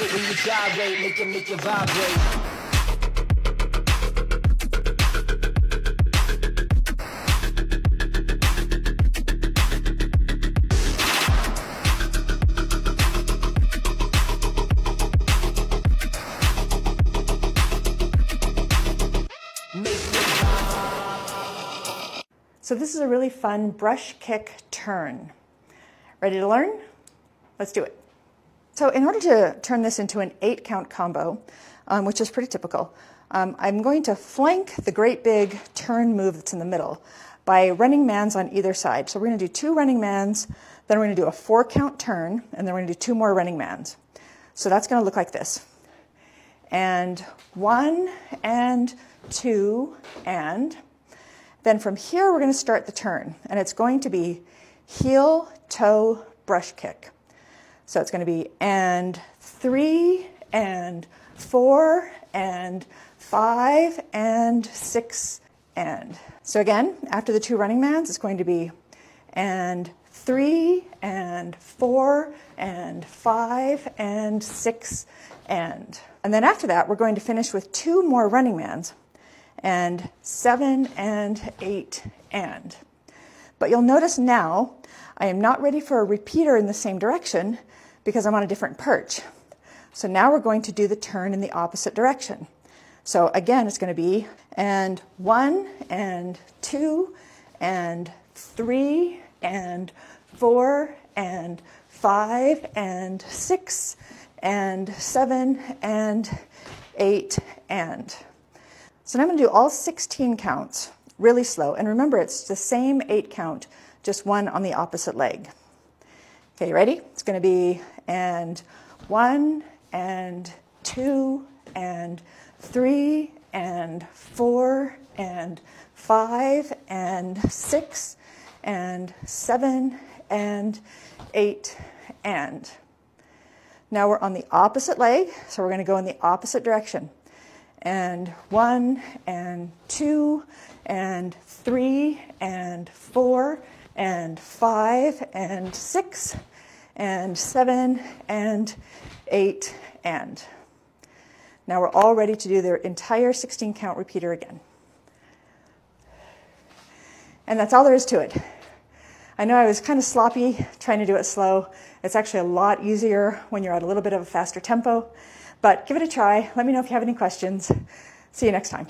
it when you gyrate, make it, make it vibrate. So this is a really fun brush kick turn. Ready to learn? Let's do it. So in order to turn this into an eight count combo, um, which is pretty typical, um, I'm going to flank the great big turn move that's in the middle by running mans on either side. So we're going to do two running mans, then we're going to do a four count turn, and then we're going to do two more running mans. So that's going to look like this. And one, and two, and then from here, we're going to start the turn, and it's going to be heel, toe, brush kick. So it's going to be and three, and four, and five, and six, and. So again, after the two running mans, it's going to be and three, and four, and five, and six, and. And then after that, we're going to finish with two more running mans and seven and eight and. But you'll notice now I am not ready for a repeater in the same direction because I'm on a different perch. So now we're going to do the turn in the opposite direction. So again, it's going to be and one and two and three and four and five and six and seven and eight and. So now I'm going to do all 16 counts really slow. And remember, it's the same eight count, just one on the opposite leg. Okay, ready? It's going to be and one and two and three and four and five and six and seven and eight and. Now we're on the opposite leg, so we're going to go in the opposite direction and one and two and three and four and five and six and seven and eight and. Now we're all ready to do the entire 16 count repeater again. And that's all there is to it. I know I was kind of sloppy trying to do it slow. It's actually a lot easier when you're at a little bit of a faster tempo. But give it a try. Let me know if you have any questions. See you next time.